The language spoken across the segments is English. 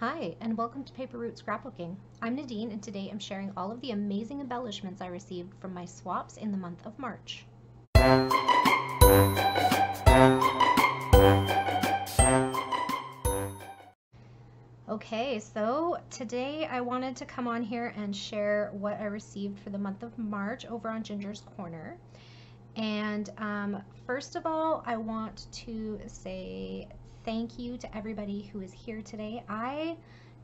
Hi, and welcome to Paper Route Scrapbooking. I'm Nadine, and today I'm sharing all of the amazing embellishments I received from my swaps in the month of March. Okay, so today I wanted to come on here and share what I received for the month of March over on Ginger's Corner. And um, first of all, I want to say thank you to everybody who is here today. I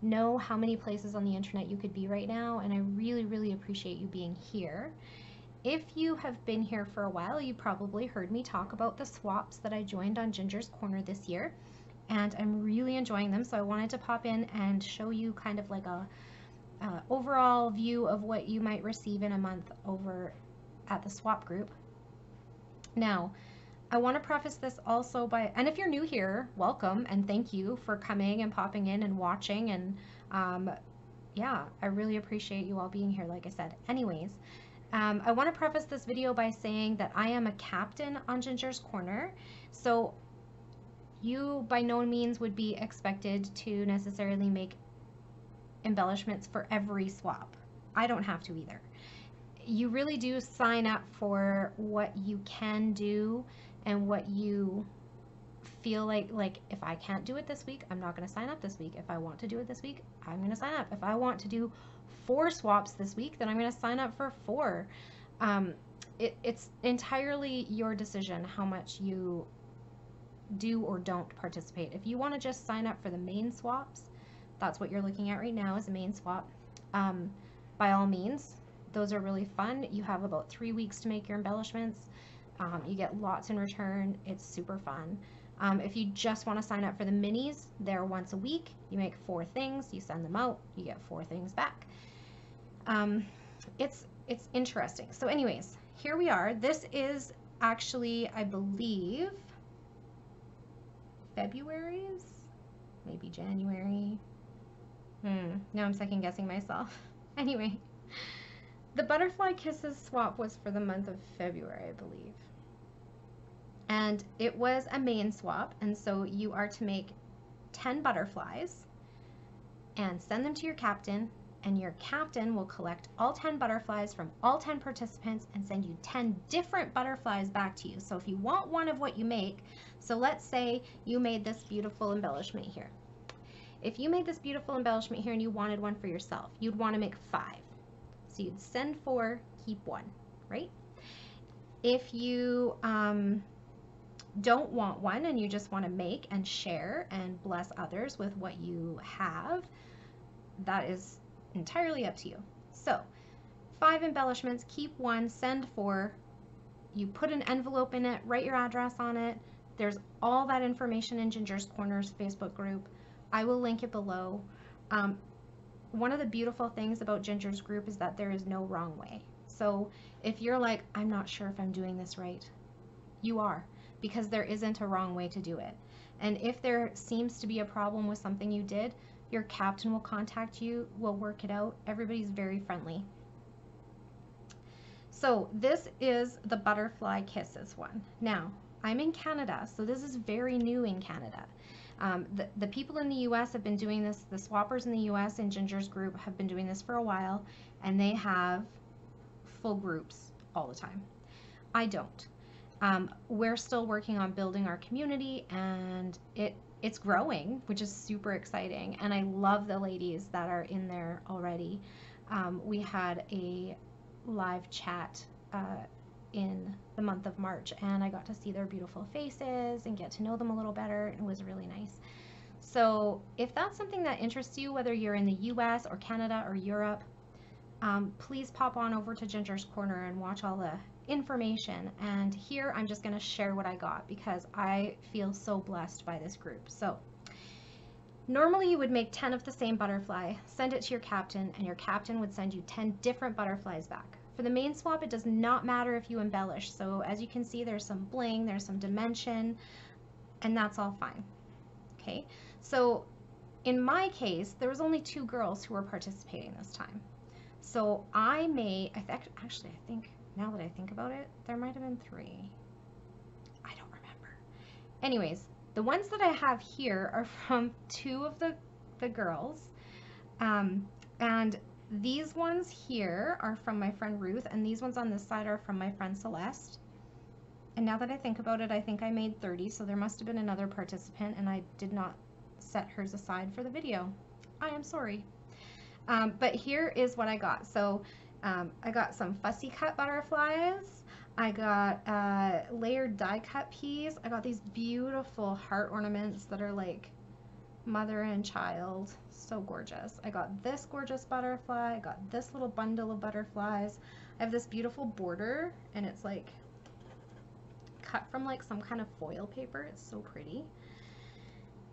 know how many places on the internet you could be right now, and I really, really appreciate you being here. If you have been here for a while, you probably heard me talk about the swaps that I joined on Ginger's Corner this year, and I'm really enjoying them, so I wanted to pop in and show you kind of like a uh, overall view of what you might receive in a month over at the swap group. Now, I want to preface this also by, and if you're new here, welcome and thank you for coming and popping in and watching. And um, yeah, I really appreciate you all being here, like I said. Anyways, um, I want to preface this video by saying that I am a captain on Ginger's Corner. So you by no means would be expected to necessarily make embellishments for every swap. I don't have to either. You really do sign up for what you can do and what you feel like like if I can't do it this week, I'm not going to sign up this week. If I want to do it this week, I'm going to sign up. If I want to do four swaps this week, then I'm going to sign up for four. Um, it, it's entirely your decision how much you do or don't participate. If you want to just sign up for the main swaps, that's what you're looking at right now is a main swap. Um, by all means, those are really fun. You have about three weeks to make your embellishments. Um, you get lots in return. It's super fun. Um, if you just want to sign up for the minis, they're once a week. You make four things, you send them out, you get four things back. Um, it's it's interesting. So, anyways, here we are. This is actually, I believe, February's, maybe January. Hmm. Now I'm second guessing myself. anyway, the Butterfly Kisses swap was for the month of February, I believe and it was a main swap and so you are to make 10 butterflies and send them to your captain and your captain will collect all 10 butterflies from all 10 participants and send you 10 different butterflies back to you. So if you want one of what you make, so let's say you made this beautiful embellishment here. If you made this beautiful embellishment here and you wanted one for yourself, you'd want to make five. So you'd send four, keep one, right? If you um, don't want one and you just want to make and share and bless others with what you have, that is entirely up to you. So, five embellishments, keep one, send four. You put an envelope in it, write your address on it. There's all that information in Ginger's Corners Facebook group. I will link it below. Um, one of the beautiful things about Ginger's group is that there is no wrong way. So if you're like, I'm not sure if I'm doing this right, you are because there isn't a wrong way to do it. And if there seems to be a problem with something you did, your captain will contact you, will work it out. Everybody's very friendly. So this is the butterfly kisses one. Now, I'm in Canada, so this is very new in Canada. Um, the, the people in the US have been doing this, the swappers in the US and Ginger's group have been doing this for a while, and they have full groups all the time. I don't. Um, we're still working on building our community and it it's growing, which is super exciting. And I love the ladies that are in there already. Um, we had a live chat uh, in the month of March and I got to see their beautiful faces and get to know them a little better. It was really nice. So if that's something that interests you, whether you're in the US or Canada or Europe, um, please pop on over to Ginger's Corner and watch all the information and here I'm just going to share what I got because I feel so blessed by this group. So normally you would make 10 of the same butterfly, send it to your captain and your captain would send you 10 different butterflies back. For the main swap it does not matter if you embellish so as you can see there's some bling, there's some dimension and that's all fine. Okay, so in my case there was only two girls who were participating this time. So I made, I actually I think now that I think about it, there might have been three. I don't remember. Anyways, the ones that I have here are from two of the the girls. Um, and these ones here are from my friend Ruth, and these ones on this side are from my friend Celeste. And now that I think about it, I think I made 30, so there must have been another participant, and I did not set hers aside for the video. I am sorry. Um, but here is what I got. So um, I got some fussy cut butterflies. I got uh, layered die cut peas. I got these beautiful heart ornaments that are like mother and child. So gorgeous. I got this gorgeous butterfly. I got this little bundle of butterflies. I have this beautiful border and it's like cut from like some kind of foil paper. It's so pretty.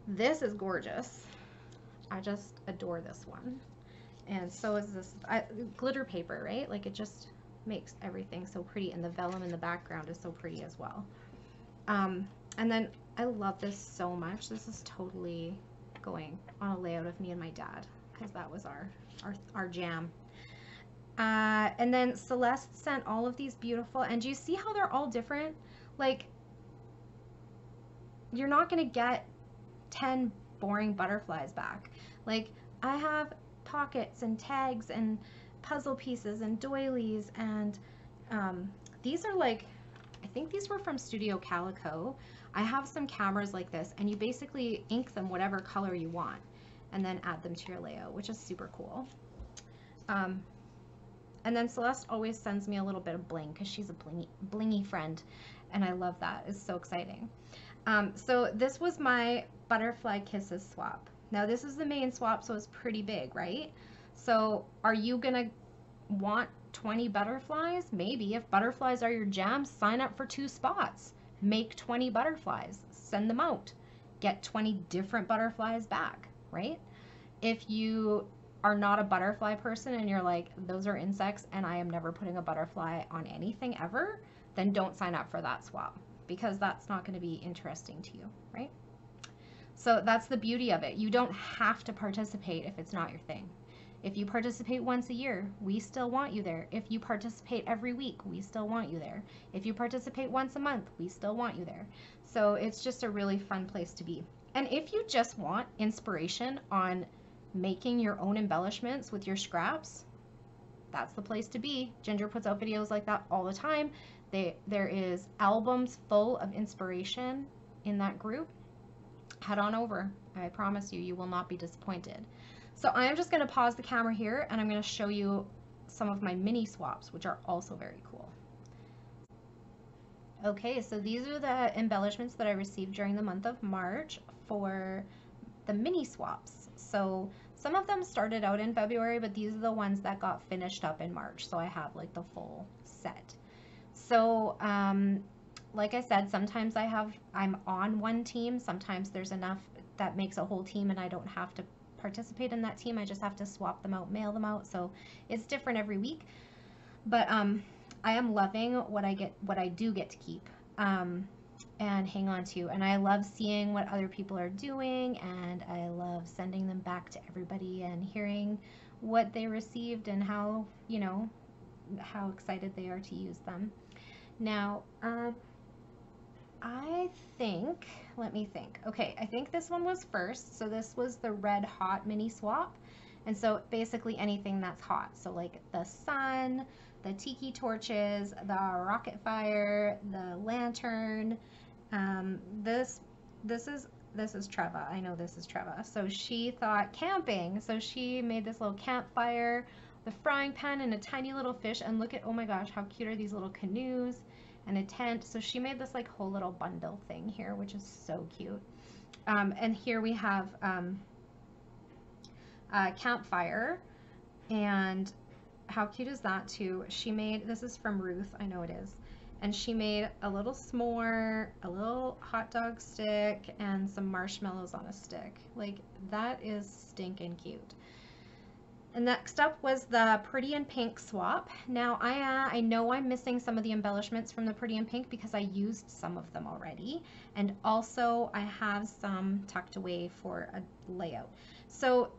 This is gorgeous. I just adore this one. And so is this I, glitter paper, right? Like it just makes everything so pretty and the vellum in the background is so pretty as well. Um, and then I love this so much. This is totally going on a layout of me and my dad because that was our, our, our jam. Uh, and then Celeste sent all of these beautiful, and do you see how they're all different? Like, you're not going to get 10 boring butterflies back. Like, I have pockets and tags and puzzle pieces and doilies, and um, these are like, I think these were from Studio Calico. I have some cameras like this and you basically ink them whatever color you want and then add them to your layout, which is super cool. Um, and then Celeste always sends me a little bit of bling because she's a blingy, blingy friend and I love that. It's so exciting. Um, so this was my Butterfly Kisses swap. Now this is the main swap, so it's pretty big, right? So are you gonna want 20 butterflies? Maybe. If butterflies are your jam, sign up for two spots make 20 butterflies, send them out, get 20 different butterflies back, right? If you are not a butterfly person and you're like, those are insects and I am never putting a butterfly on anything ever, then don't sign up for that swap because that's not going to be interesting to you, right? So that's the beauty of it. You don't have to participate if it's not your thing. If you participate once a year, we still want you there. If you participate every week, we still want you there. If you participate once a month, we still want you there. So it's just a really fun place to be. And if you just want inspiration on making your own embellishments with your scraps, that's the place to be. Ginger puts out videos like that all the time. They, there is albums full of inspiration in that group. Head on over. I promise you, you will not be disappointed. So I'm just going to pause the camera here and I'm going to show you some of my mini swaps, which are also very cool. Okay, so these are the embellishments that I received during the month of March for the mini swaps. So some of them started out in February, but these are the ones that got finished up in March. So I have like the full set. So um, like I said, sometimes I have, I'm on one team. Sometimes there's enough that makes a whole team and I don't have to participate in that team. I just have to swap them out, mail them out. So it's different every week. But um, I am loving what I get, what I do get to keep um, and hang on to. And I love seeing what other people are doing, and I love sending them back to everybody and hearing what they received and how you know how excited they are to use them. Now, uh, I think, let me think. Okay, I think this one was first. So this was the red hot mini swap. And so basically anything that's hot. So like the sun, the tiki torches, the rocket fire, the lantern. Um, this, this is, this is Treva. I know this is Treva. So she thought camping. So she made this little campfire, the frying pan and a tiny little fish. And look at, oh my gosh, how cute are these little canoes and a tent. So she made this like whole little bundle thing here, which is so cute. Um, and here we have um, a campfire and how cute is that too? She made, this is from Ruth, I know it is, and she made a little s'more, a little hot dog stick, and some marshmallows on a stick. Like, that is stinking cute. And next up was the Pretty in Pink swap. Now I, uh, I know I'm missing some of the embellishments from the Pretty in Pink because I used some of them already. And also I have some tucked away for a layout. So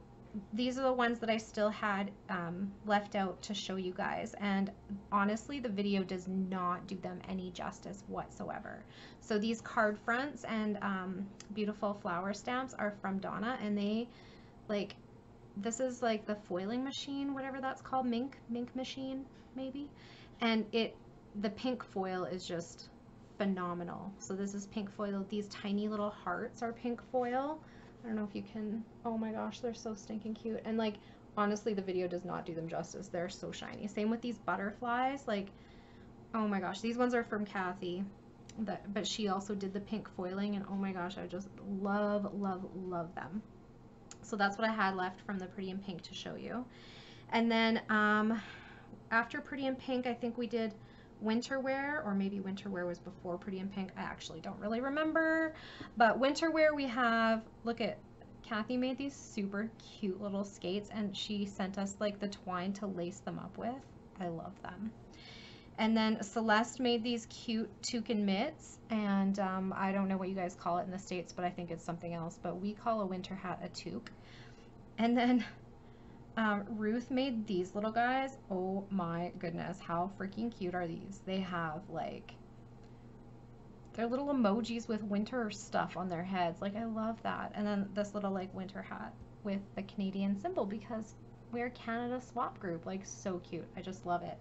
these are the ones that I still had um, left out to show you guys. And honestly, the video does not do them any justice whatsoever. So these card fronts and um, beautiful flower stamps are from Donna and they like this is like the foiling machine, whatever that's called, Minc, Minc machine, maybe. And it, the pink foil is just phenomenal. So this is pink foil. These tiny little hearts are pink foil. I don't know if you can, oh my gosh, they're so stinking cute. And like, honestly, the video does not do them justice. They're so shiny. Same with these butterflies. Like, oh my gosh, these ones are from Kathy. That, but she also did the pink foiling and oh my gosh, I just love, love, love them. So that's what I had left from the Pretty in Pink to show you. And then um, after Pretty in Pink, I think we did winter wear, or maybe winter wear was before Pretty in Pink. I actually don't really remember. But winter wear we have, look at, Kathy made these super cute little skates and she sent us like the twine to lace them up with. I love them. And then Celeste made these cute toucan mitts, and um, I don't know what you guys call it in the States, but I think it's something else, but we call a winter hat a toque. And then um, Ruth made these little guys. Oh my goodness, how freaking cute are these? They have like, they're little emojis with winter stuff on their heads. Like, I love that. And then this little like winter hat with the Canadian symbol because we're Canada swap group. Like, so cute. I just love it.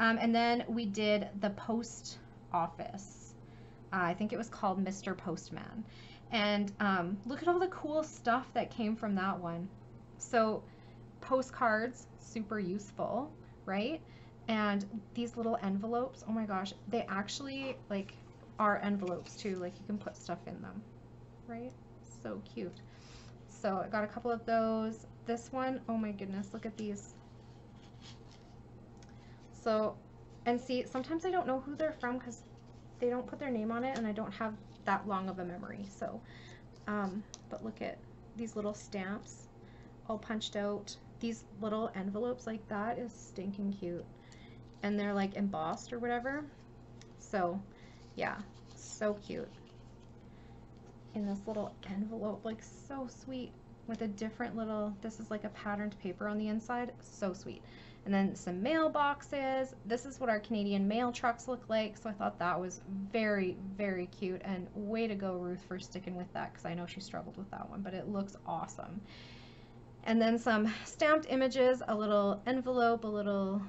Um, and then we did the post office. Uh, I think it was called Mr. Postman. And um, look at all the cool stuff that came from that one. So postcards, super useful, right? And these little envelopes, oh my gosh, they actually like are envelopes too. Like you can put stuff in them, right? So cute. So I got a couple of those. This one, oh my goodness, look at these. So, and see, sometimes I don't know who they're from because they don't put their name on it and I don't have that long of a memory. So, um, but look at these little stamps all punched out. These little envelopes like that is stinking cute. And they're like embossed or whatever. So, yeah, so cute. In this little envelope, like so sweet with a different little, this is like a patterned paper on the inside. So sweet and then some mailboxes. This is what our Canadian mail trucks look like, so I thought that was very, very cute, and way to go, Ruth, for sticking with that, because I know she struggled with that one, but it looks awesome. And then some stamped images, a little envelope, a little,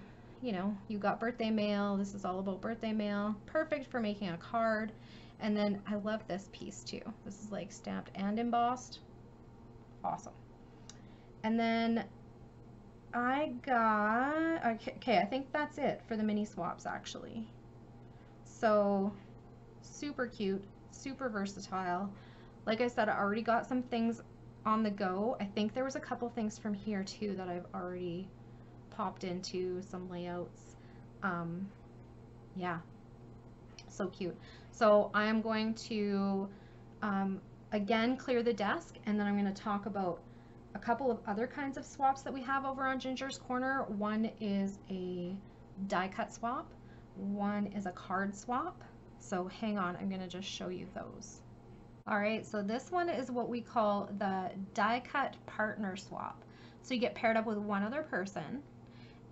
you know, you got birthday mail. This is all about birthday mail. Perfect for making a card. And then I love this piece too. This is like stamped and embossed. Awesome. And then I got, okay, I think that's it for the mini swaps actually. So super cute, super versatile. Like I said, I already got some things on the go. I think there was a couple things from here too that I've already popped into some layouts. Um, yeah, so cute. So I'm going to, um, again, clear the desk and then I'm going to talk about a couple of other kinds of swaps that we have over on Ginger's Corner. One is a die cut swap. One is a card swap. So hang on, I'm gonna just show you those. All right, so this one is what we call the die cut partner swap. So you get paired up with one other person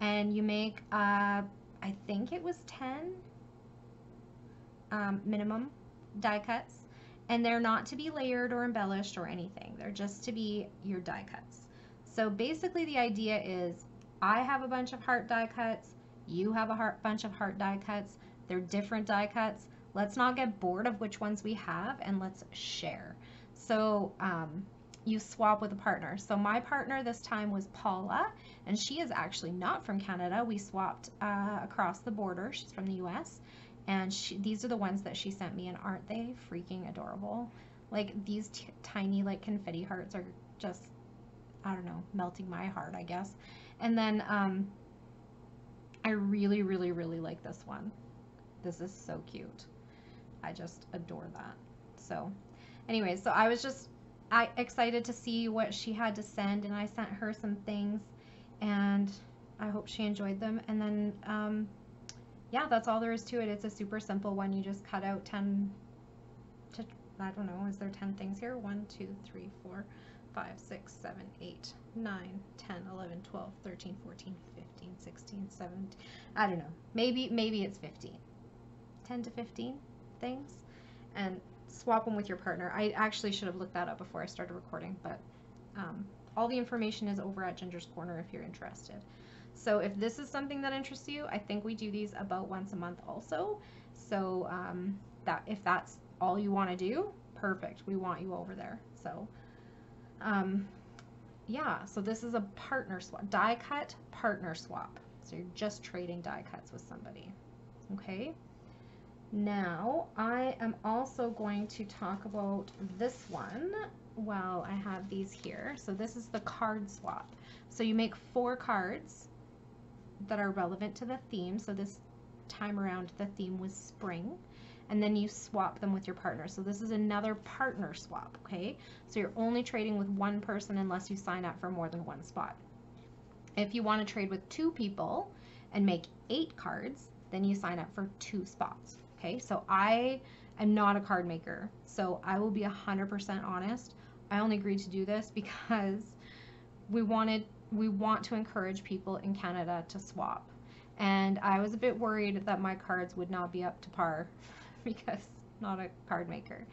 and you make, uh, I think it was 10 um, minimum die cuts and they're not to be layered or embellished or anything. They're just to be your die cuts. So basically the idea is I have a bunch of heart die cuts, you have a heart, bunch of heart die cuts, they're different die cuts. Let's not get bored of which ones we have and let's share. So um, you swap with a partner. So my partner this time was Paula, and she is actually not from Canada. We swapped uh, across the border. She's from the US. And she, these are the ones that she sent me, and aren't they freaking adorable? Like these tiny like confetti hearts are just, I don't know, melting my heart, I guess. And then um, I really, really, really like this one. This is so cute. I just adore that. So anyways, so I was just I excited to see what she had to send, and I sent her some things, and I hope she enjoyed them. And then um, yeah, that's all there is to it. It's a super simple one. You just cut out 10 to, I don't know, is there 10 things here? 1, 2, 3, 4, 5, 6, 7, 8, 9, 10, 11, 12, 13, 14, 15, 16, 17, I don't know. Maybe, maybe it's 15. 10 to 15 things. And swap them with your partner. I actually should have looked that up before I started recording, but um, all the information is over at Ginger's Corner if you're interested. So if this is something that interests you, I think we do these about once a month also. So um, that if that's all you want to do, perfect. We want you over there. So um, yeah, so this is a partner swap, die cut partner swap. So you're just trading die cuts with somebody. Okay. Now I am also going to talk about this one while I have these here. So this is the card swap. So you make four cards that are relevant to the theme. So this time around the theme was spring and then you swap them with your partner. So this is another partner swap, okay? So you're only trading with one person unless you sign up for more than one spot. If you want to trade with two people and make eight cards, then you sign up for two spots, okay? So I am not a card maker, so I will be 100% honest. I only agreed to do this because we wanted we want to encourage people in Canada to swap. And I was a bit worried that my cards would not be up to par because not a card maker.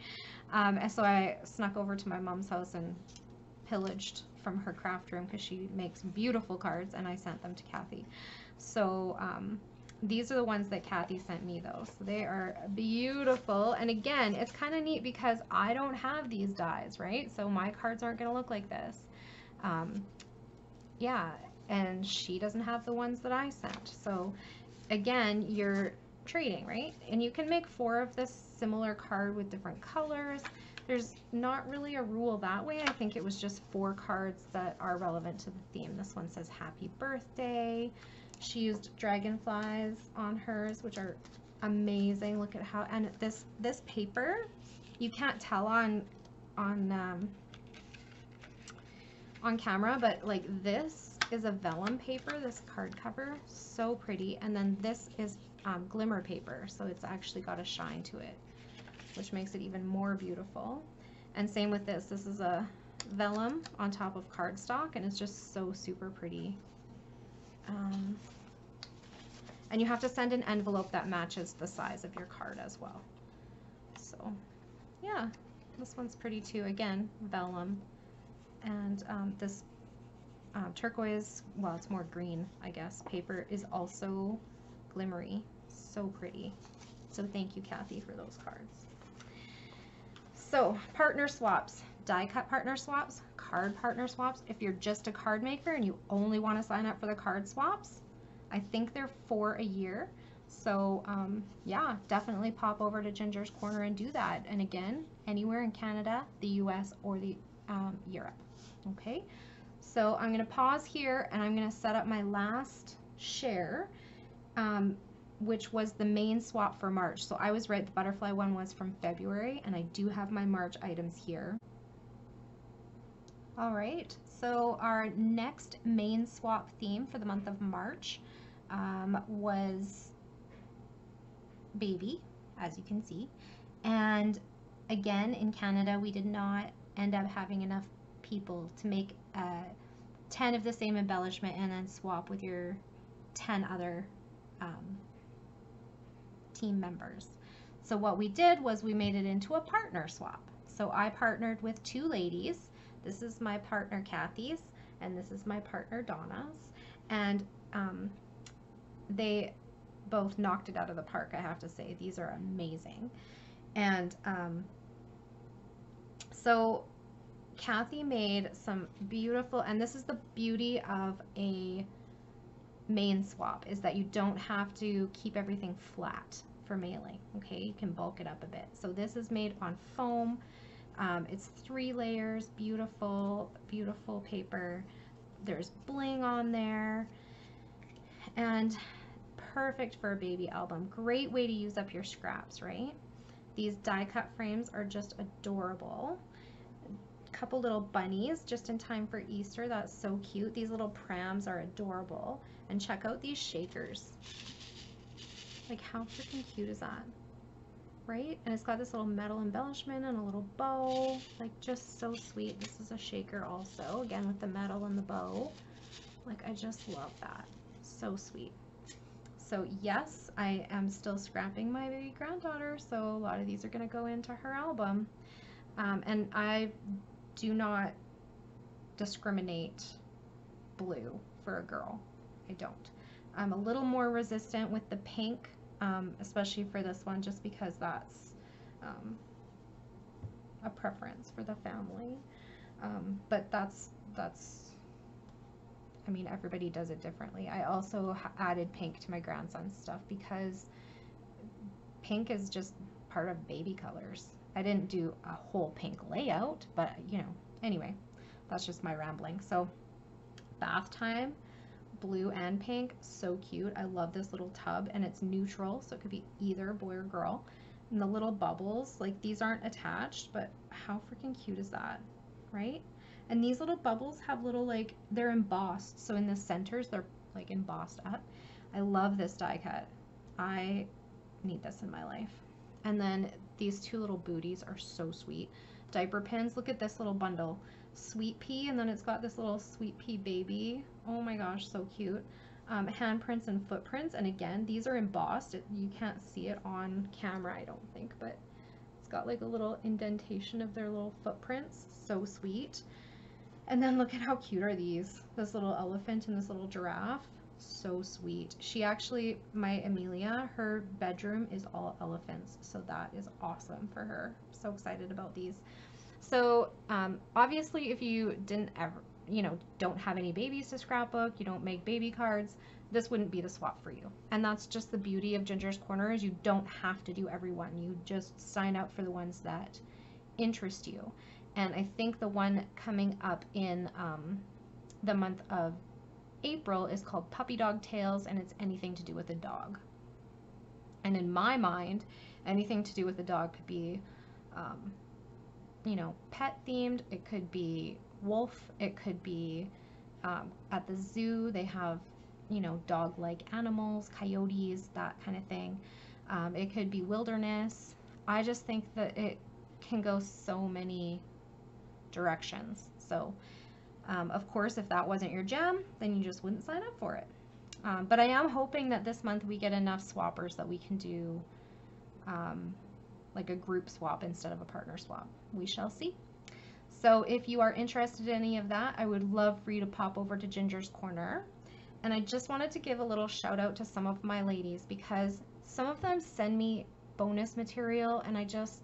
Um, and so I snuck over to my mom's house and pillaged from her craft room because she makes beautiful cards and I sent them to Kathy. So um, these are the ones that Kathy sent me though. So they are beautiful. And again, it's kind of neat because I don't have these dies, right? So my cards aren't going to look like this. Um, yeah, and she doesn't have the ones that I sent. So again, you're trading, right? And you can make four of this similar card with different colors. There's not really a rule that way. I think it was just four cards that are relevant to the theme. This one says happy birthday. She used dragonflies on hers, which are amazing. Look at how, and this, this paper, you can't tell on, on, um, on camera, but like this is a vellum paper, this card cover, so pretty. And then this is um, glimmer paper, so it's actually got a shine to it, which makes it even more beautiful. And same with this, this is a vellum on top of cardstock, and it's just so super pretty. Um, and you have to send an envelope that matches the size of your card as well. So, yeah, this one's pretty too. Again, vellum. And um, this um, turquoise, well, it's more green, I guess, paper is also glimmery so pretty. So thank you, Kathy, for those cards. So partner swaps, die cut partner swaps, card partner swaps. If you're just a card maker and you only want to sign up for the card swaps, I think they're for a year. So um, yeah, definitely pop over to Ginger's Corner and do that. And again, anywhere in Canada, the US, or the um, Europe. Okay, so I'm going to pause here and I'm going to set up my last share. Um, which was the main swap for March. So I was right, the butterfly one was from February, and I do have my March items here. All right, so our next main swap theme for the month of March um, was baby, as you can see. And again, in Canada, we did not end up having enough people to make uh, 10 of the same embellishment and then swap with your 10 other um, team members. So what we did was we made it into a partner swap. So I partnered with two ladies. This is my partner Kathy's and this is my partner Donna's. And um, they both knocked it out of the park, I have to say. These are amazing. And um, so Kathy made some beautiful, and this is the beauty of a main swap is that you don't have to keep everything flat for mailing. Okay, you can bulk it up a bit. So this is made on foam. Um, it's three layers, beautiful, beautiful paper. There's bling on there and perfect for a baby album. Great way to use up your scraps, right? These die cut frames are just adorable couple little bunnies just in time for Easter. That's so cute. These little prams are adorable. And check out these shakers. Like how freaking cute is that? Right? And it's got this little metal embellishment and a little bow. Like just so sweet. This is a shaker also. Again with the metal and the bow. Like I just love that. So sweet. So yes, I am still scrapping my baby granddaughter. So a lot of these are going to go into her album. Um, and I do not discriminate blue for a girl. I don't. I'm a little more resistant with the pink, um, especially for this one, just because that's um, a preference for the family. Um, but that's that's. I mean, everybody does it differently. I also added pink to my grandson's stuff because pink is just part of baby colors. I didn't do a whole pink layout, but you know, anyway, that's just my rambling. So, bath time blue and pink. So cute. I love this little tub and it's neutral, so it could be either boy or girl. And the little bubbles, like these aren't attached, but how freaking cute is that, right? And these little bubbles have little like, they're embossed. So in the centers, they're like embossed up. I love this die cut. I need this in my life. And then these two little booties are so sweet. Diaper pins, look at this little bundle. Sweet pea, and then it's got this little sweet pea baby. Oh my gosh, so cute. Um, handprints and footprints, and again, these are embossed. It, you can't see it on camera, I don't think, but it's got like a little indentation of their little footprints. So sweet. And then look at how cute are these. This little elephant and this little giraffe. So sweet. She actually, my Amelia, her bedroom is all elephants. So that is awesome for her. So excited about these. So um, obviously if you didn't ever, you know, don't have any babies to scrapbook, you don't make baby cards, this wouldn't be the swap for you. And that's just the beauty of Ginger's Corner is you don't have to do every one. You just sign up for the ones that interest you. And I think the one coming up in um, the month of April is called Puppy Dog Tales and it's anything to do with a dog. And in my mind, anything to do with a dog could be um, you know, pet themed. It could be wolf. It could be um, at the zoo. They have, you know, dog like animals, coyotes, that kind of thing. Um, it could be wilderness. I just think that it can go so many directions. So, um, of course, if that wasn't your jam, then you just wouldn't sign up for it. Um, but I am hoping that this month we get enough swappers that we can do um, like a group swap instead of a partner swap. We shall see. So if you are interested in any of that, I would love for you to pop over to Ginger's Corner. And I just wanted to give a little shout out to some of my ladies because some of them send me bonus material and I just,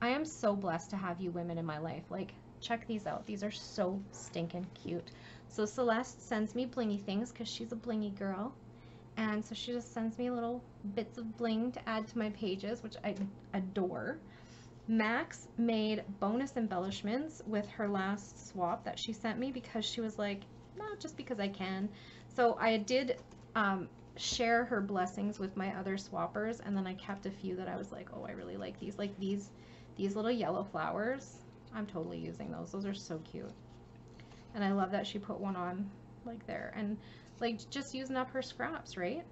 I am so blessed to have you women in my life. Like, check these out. These are so stinking cute. So Celeste sends me blingy things because she's a blingy girl. And so she just sends me little bits of bling to add to my pages, which I adore. Max made bonus embellishments with her last swap that she sent me because she was like, no, just because I can. So I did um, share her blessings with my other swappers and then I kept a few that I was like, oh, I really like these. Like these, these little yellow flowers. I'm totally using those. Those are so cute. And I love that she put one on like there. And like just using up her scraps, right?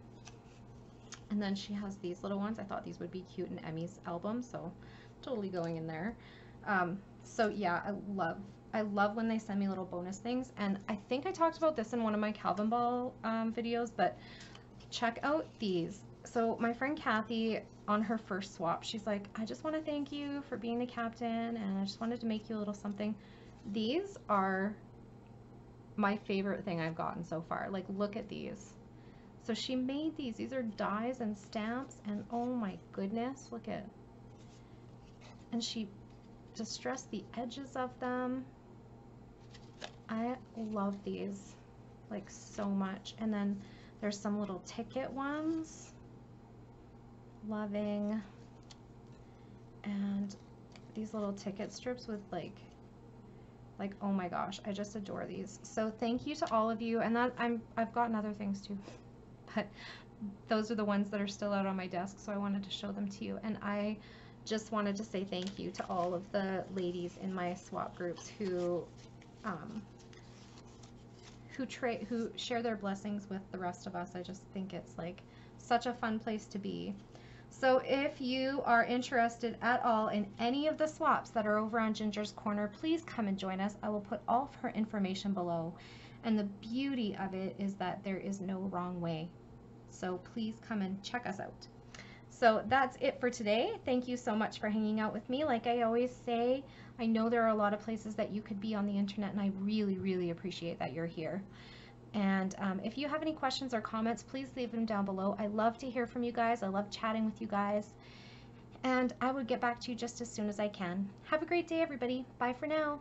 And then she has these little ones. I thought these would be cute in Emmy's album, so totally going in there. Um, so yeah, I love I love when they send me little bonus things. And I think I talked about this in one of my Calvin Ball um, videos, but check out these. So my friend Kathy, on her first swap, she's like, I just want to thank you for being the captain, and I just wanted to make you a little something. These are my favorite thing I've gotten so far. Like, look at these. So she made these. These are dies and stamps, and oh my goodness, look at. And she distressed the edges of them. I love these, like, so much. And then there's some little ticket ones. Loving. And these little ticket strips with, like, like, oh my gosh, I just adore these. So thank you to all of you. And that I'm I've gotten other things too. But those are the ones that are still out on my desk, so I wanted to show them to you. And I just wanted to say thank you to all of the ladies in my swap groups who um, who trade who share their blessings with the rest of us. I just think it's like such a fun place to be. So if you are interested at all in any of the swaps that are over on Ginger's Corner, please come and join us. I will put all of her information below. And the beauty of it is that there is no wrong way. So please come and check us out. So that's it for today. Thank you so much for hanging out with me. Like I always say, I know there are a lot of places that you could be on the internet, and I really, really appreciate that you're here. And um, if you have any questions or comments, please leave them down below. I love to hear from you guys. I love chatting with you guys. And I would get back to you just as soon as I can. Have a great day, everybody. Bye for now.